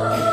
Lord.